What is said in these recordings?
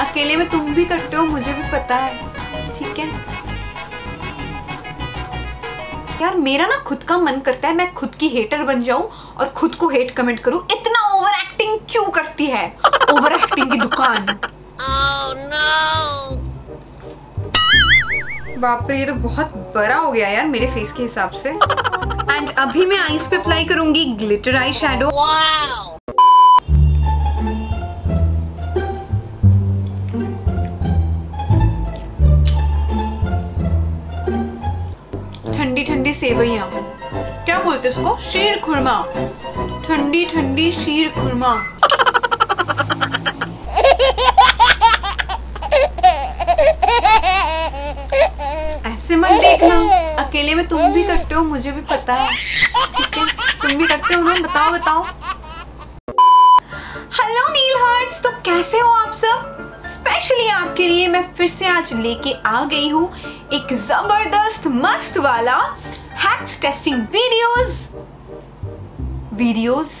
अकेले में तुम भी करते हो मुझे भी पता है। ठीक है? यार मेरा ना खुद का मन करता है मैं खुद की हेटर बन जाऊँ और खुद को हेट कमेंट करूँ। इतना ओवर एक्टिंग क्यों करती है? ओवर एक्टिंग की दुकान। Oh no! बाप रे ये तो बहुत बड़ा हो गया यार मेरे फेस के हिसाब से। एंड अभी मैं आईज पे अप्लाई करूँगी ग्लिटर आई शेडो Wow! ठंडी ठंडी सेवइयाँ। क्या बोलते इसको शीर खुरमा। ठंडी ठंडी शीर खुरमा। ऐसे मत देखना। अकेले में तुम भी करते हो, मुझे भी पता है। है? तुम भी करते हो ना? बताओ बताओ। हेलो नील हार्ट्स तो कैसे हो स्पेशली आपके लिए मैं फिर से आज लेके आ गई हूँ एक ज़बरदस्त, मस्त वाला hacks testing videos videos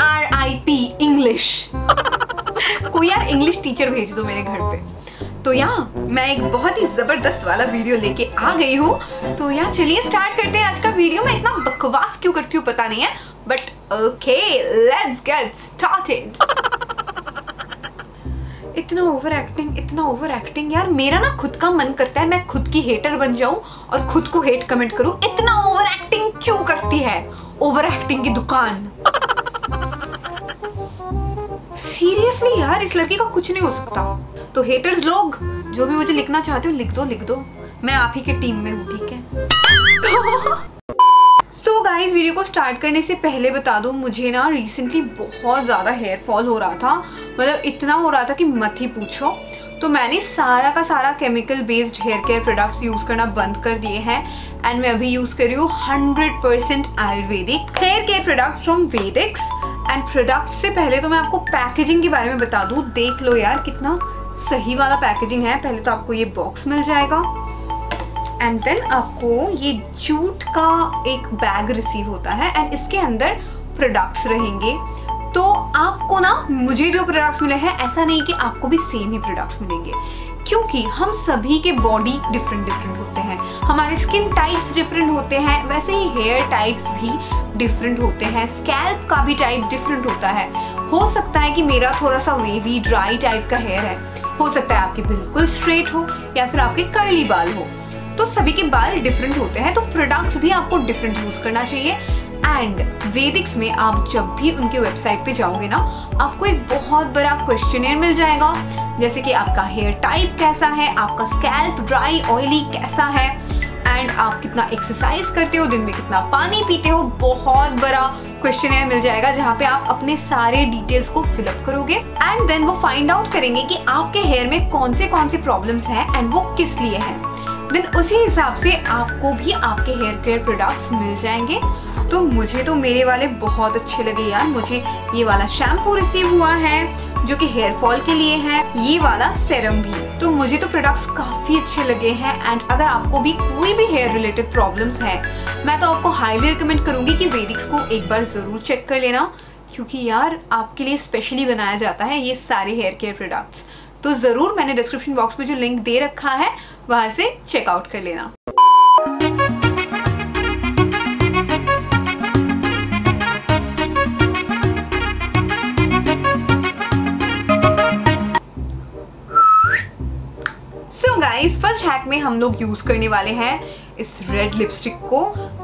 R I P English कोई यार इंग्लिश टीचर भेज दो मेरे घर पे। तो यहाँ मैं एक बहुत ही ज़बरदस्त वाला वीडियो लेके आ गई हूँ। तो यहाँ चलिए स्टार्ट करते हैं। आज का वीडियो मैं इतना बकवास क्यों करती हूँ पता नहीं है। But okay let's get started इतना ओवर एक्टिंग इतना ओवर एक्टिंग यार, मेरा ना खुद का मन करता है, मैं खुद की हेटर बन जाऊँ और खुद को हेट कमेंट करूँ। इतना ओवर एक्टिंग क्यों करती है? ओवर एक्टिंग की दुकान। सीरियसली यार, इस लड़की का कुछ नहीं हो सकता। तो हेटर्स लोग, जो भी मुझे लिखना चाहते हो, लिख दो लिख दो। मैं आप ही के टीम में हूँ, ठीक है? सो गाइस वीडियो को स्टार्ट करने से पहले बता दूँ, मुझे ना रिसेंटली बहुत ज़्यादा हेयर फॉल हो रहा था। मतलब इतना हो रहा था कि मत ही पूछो। तो मैंने सारा का सारा chemical based hair care products use करना बंद कर दिए हैं। एंड मैं अभी यूज़ कर रही हूँ hundred percent ayurvedic hair care products from Vedix and products से पहले तो मैं आपको पैकेजिंग के बारे में बता दूँ। देख लो यार, कितना सही वाला पैकेजिंग है। पहले तो आपको ये बॉक्स मिल जाएगा। एंड देन आपको ये जूट का एक बैग रिसीव होता है। एंड इसके अंदर प्रोडक्ट्स रहेंगे। तो आपको ना मुझे जो प्रोडक्ट्स मिले हैं, ऐसा नहीं कि आपको भी सेम ही प्रोडक्ट्स मिलेंगे। क्योंकि हम सभी के बॉडी डिफरेंट डिफरेंट होते हैं। हमारे स्किन टाइप्स डिफरेंट होते हैं, वैसे ही हेयर टाइप्स भी डिफरेंट होते हैं। स्कैल्प का भी टाइप डिफरेंट होता है। हो सकता है कि मेरा थोड़ा सा वेवी ड्राई टाइप का हेयर है। हो सकता है आपके बिल्कुल स्ट्रेट हो या फिर आपके कर्ली बाल हो। तो सभी के बाल डिफरेंट होते हैं तो प्रोडक्ट्स भी आपको डिफरेंट यूज़ करना चाहिए। एंड वेदिक्स में आप जब भी उनके वेबसाइट पे जाओगे ना, आपको एक बहुत बड़ा क्वेश्चनियर मिल जाएगा। जैसे कि आपका हेयर टाइप कैसा है, आपका स्कैल्प ड्राई ऑयली कैसा है एंड आप कितना एक्सरसाइज करते हो, दिन में कितना पानी पीते हो, बहुत बड़ा क्वेश्चन मिल जाएगा, जहाँ पे आप अपने सारे डिटेल्स को फिलअप करोगे। एंड देन वो फाइंड आउट करेंगे कि आपके हेयर में कौन से कौन से प्रॉब्लम्स हैं एंड वो किस लिए हैं। देन उसी हिसाब से आपको भी आपके हेयर केयर प्रोडक्ट्स मिल जाएँगे। तो मुझे तो मेरे वाले बहुत अच्छे लगे यार। मुझे ये वाला शैम्पू रिसीव हुआ है, जो कि हेयर फॉल के लिए है। ये वाला सेरम भी। तो मुझे तो प्रोडक्ट्स काफ़ी अच्छे लगे हैं। एंड अगर आपको भी कोई भी हेयर रिलेटेड प्रॉब्लम्स है, मैं तो आपको हाईली रिकमेंड करूँगी कि वेदिक्स को एक बार ज़रूर चेक कर लेना। क्योंकि यार, आपके लिए स्पेशली बनाया जाता है ये सारे हेयर केयर प्रोडक्ट्स तो ज़रूर मैंने डिस्क्रिप्शन बॉक्स में जो लिंक दे रखा है, वहाँ से चेकआउट कर लेना। में हम लोग यूज़ करने वाले हैं इस रेड लिपस्टिक को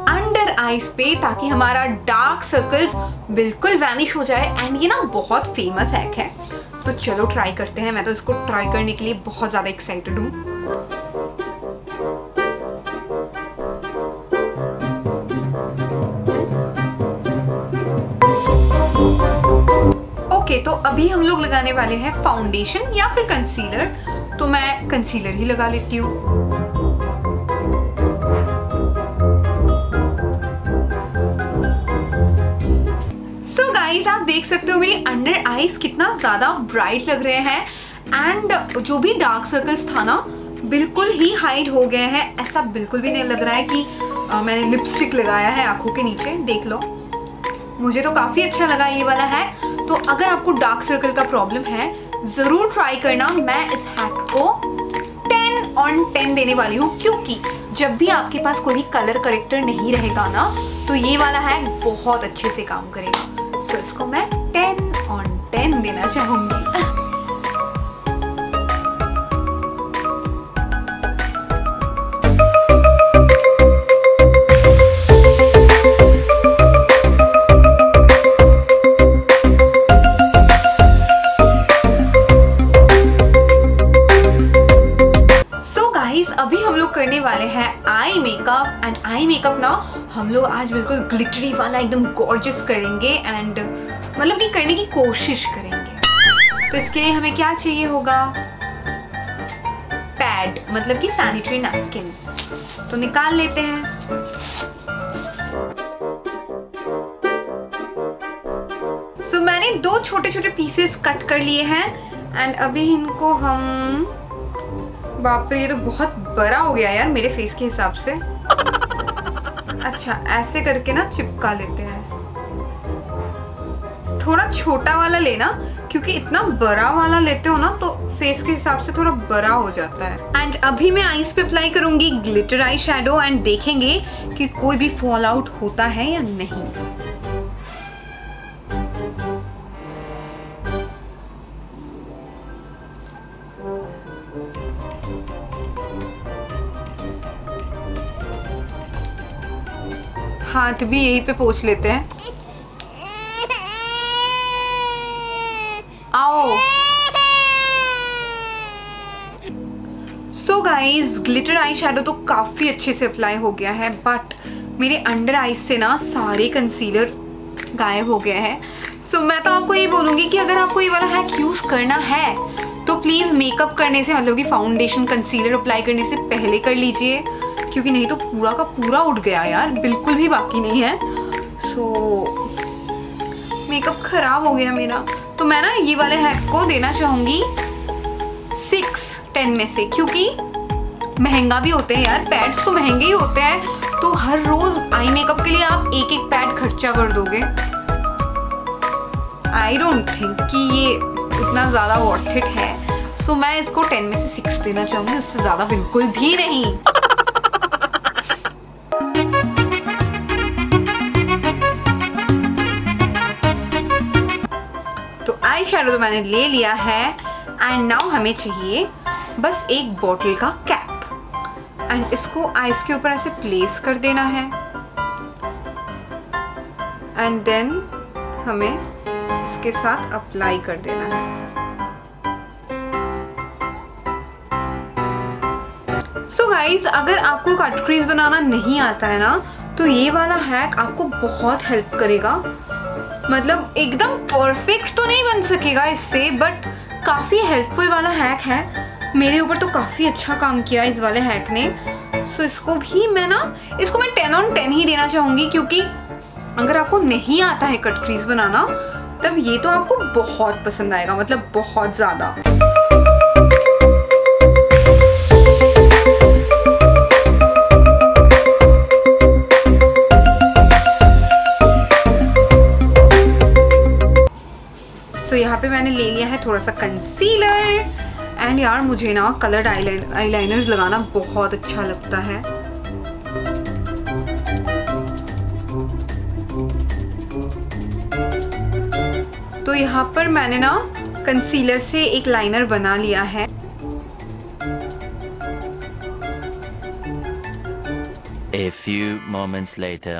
अंडर आईज पे ताकि हमारा डार्क सर्कल्स बिल्कुल वैनिश हो जाए। एंड ये ना बहुत फ़ेमस हैक है। तो चलो ट्राई करते हैं। मैं तो इसको ट्राई करने के लिए बहुत ज़्यादा एक्साइटेड हूँ। ओके तो अभी हम लोग लगाने वाले हैं फाउंडेशन या फिर कंसीलर तो मैं कंसीलर ही लगा लेती हूँ। देख सकते हो मेरी अंडर आईज कितना ज़्यादा ब्राइट लग रहे हैं। एंड जो भी डार्क सर्कल्स था ना बिल्कुल ही हाइड हो गए हैं। ऐसा बिल्कुल भी नहीं लग रहा है कि आ, मैंने लिपस्टिक लगाया है आँखों के नीचे। देख लो। मुझे तो काफ़ी अच्छा लगा ये वाला है। तो अगर आपको डार्क सर्कल का प्रॉब्लम है ज़रूर ट्राई करना। मैं इस हैक को 10 ऑन 10 देने वाली हूँ। क्योंकि जब भी आपके पास कोई कलर करेक्टर नहीं रहेगा ना तो ये वाला हैक बहुत अच्छे से काम करेगा। सो इसको मैं टेन ऑन टेन देना चाहूँगी। आज बिल्कुल ग्लिटरी वाला एकदम गॉर्जियस करेंगे एंड मतलब कि करने की कोशिश करेंगे। तो इसके लिए हमें क्या चाहिए होगा? पैड मतलब कि सैनिटरी नैपकिन तो निकाल लेते हैं। सो so, मैंने दो छोटे छोटे पीसेस कट कर लिए हैं एंड अभी इनको हम बाप रे ये तो बहुत बड़ा हो गया यार मेरे फेस के हिसाब से। अच्छा ऐसे करके ना चिपका लेते हैं। थोड़ा छोटा वाला लेना, क्योंकि इतना बड़ा वाला लेते हो ना तो फेस के हिसाब से थोड़ा बड़ा हो जाता है। एंड अभी मैं आईज पे अप्लाई करूँगी ग्लिटर आई शेडो एंड देखेंगे कि कोई भी फॉल आउट होता है या नहीं। हाथ भी यहीं पे पोछ लेते हैं। आओ। So guys glitter eye shadow तो काफ़ी अच्छे से अप्लाई हो गया है बट मेरे अंडर आईज से ना सारे कंसीलर गायब हो गए हैं। सो so, मैं तो आपको ये बोलूँगी कि अगर आपको ये वाला हैक यूज़ करना है तो प्लीज़ मेकअप करने से मतलब कि फाउंडेशन कंसीलर अप्लाई करने से पहले कर लीजिए। क्योंकि नहीं तो पूरा का पूरा उठ गया यार बिल्कुल भी बाकी नहीं है। सो मेकअप खराब हो गया मेरा। तो मैं ना ये वाले हैक को देना चाहूँगी सिक्स टेन में से क्योंकि महँगा भी होते हैं यार पैड्स तो महँगे ही होते हैं। तो हर रोज आई मेकअप के लिए आप एक एक पैड खर्चा कर दोगे। आई डोंट थिंक कि ये इतना ज़्यादा वर्थ इट है। सो so, मैं इसको टेन में से सिक्स देना चाहूँगी उससे ज़्यादा बिल्कुल भी नहीं। शेडो तो मैंने ले लिया है। एंड नाउ हमें चाहिए बस एक बॉटल का कैप एंड इसको आइस के ऊपर ऐसे प्लेस कर देना है। एंड देन हमें इसके साथ अप्लाई कर देना है। सो so गाइज़ अगर आपको कट क्रीज बनाना नहीं आता है ना तो ये वाला हैक आपको बहुत हेल्प करेगा। मतलब एकदम परफेक्ट तो नहीं बन सकेगा इससे बट काफ़ी हेल्पफुल वाला हैक है। मेरे ऊपर तो काफ़ी अच्छा काम किया इस वाले हैक ने। सो so, इसको भी मैं ना इसको मैं टेन ऑन टेन ही देना चाहूँगी क्योंकि अगर आपको नहीं आता है कट क्रीज बनाना तब ये तो आपको बहुत पसंद आएगा मतलब बहुत ज़्यादा। मैंने ले लिया है थोड़ा सा कंसीलर एंड यार, मुझे ना कलर्ड आई लाइनर्स लगाना बहुत अच्छा लगता है। तो यहाँ पर मैंने ना कंसीलर से एक लाइनर बना लिया है। A few moments later.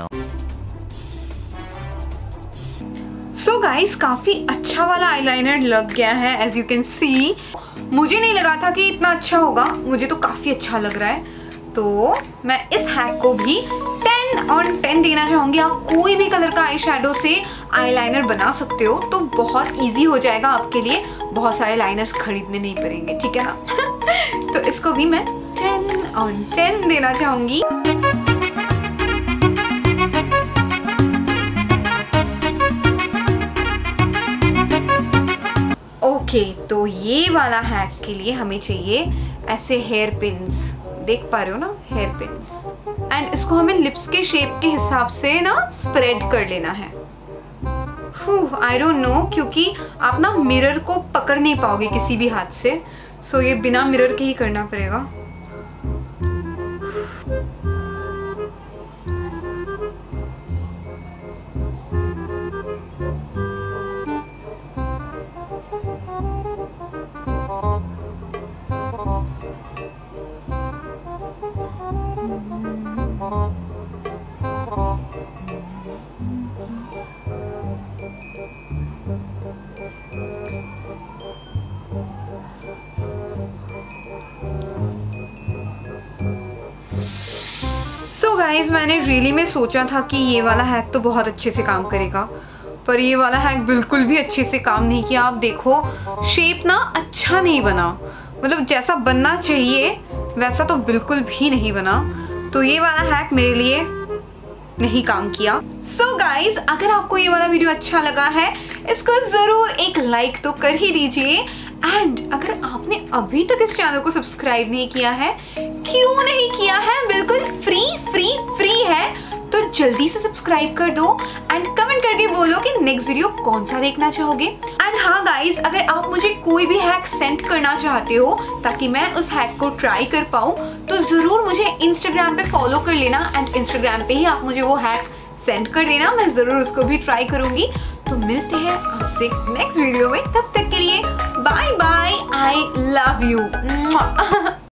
Guys काफ़ी अच्छा वाला आईलाइनर लग गया है एज यू कैन सी मुझे नहीं लगा था कि इतना अच्छा होगा, मुझे तो काफ़ी अच्छा लग रहा है। तो मैं इस हैक को भी 10 ऑन 10 देना चाहूँगी। आप कोई भी कलर का आई से आईलाइनर बना सकते हो तो बहुत इजी हो जाएगा आपके लिए। बहुत सारे लाइनर्स खरीदने नहीं पड़ेंगे, ठीक है ना? तो इसको भी मैं 10 ऑन 10 देना चाहूँगी। ओके तो ये वाला हैक के लिए हमें चाहिए ऐसे हेयर पिंस देख पा रहे हो ना? हेयर पिंस एंड इसको हमें लिप्स के शेप के हिसाब से ना स्प्रेड कर लेना है। आई डोंट नो क्योंकि आप ना मिरर को पकड़ नहीं पाओगे किसी भी हाथ से। सो so ये बिना मिरर के ही करना पड़ेगा। सो so गाइज़ मैंने रियली में सोचा था कि ये वाला हैक तो बहुत अच्छे से काम करेगा, पर ये वाला हैक बिल्कुल भी अच्छे से काम नहीं किया। आप देखो शेप ना अच्छा नहीं बना। मतलब जैसा बनना चाहिए, वैसा तो बिल्कुल भी नहीं बना। तो ये वाला हैक मेरे लिए नहीं काम किया। सो so गाइज़ अगर आपको ये वाला वीडियो अच्छा लगा है, इसको ज़रूर एक लाइक तो कर ही दीजिए। एंड अगर आपने अभी तक इस चैनल को सब्सक्राइब नहीं किया है, क्यों नहीं किया है? बिल्कुल फ्री फ्री फ्री है। तो जल्दी से सब्सक्राइब कर दो एंड कमेंट करके बोलो कि नेक्स्ट वीडियो कौन सा देखना चाहोगे। एंड हाँ गाइज़ अगर आप मुझे कोई भी हैक सेंड करना चाहते हो, ताकि मैं उस हैक को ट्राई कर पाऊँ तो ज़रूर मुझे इंस्टाग्राम पे फॉलो कर लेना एंड इंस्टाग्राम पे ही आप मुझे वो हैक सेंड कर देना। मैं ज़रूर उसको भी ट्राई करूँगी। तो मिलते हैं आपसे नेक्स्ट वीडियो में। तब तक के लिए bye bye I love you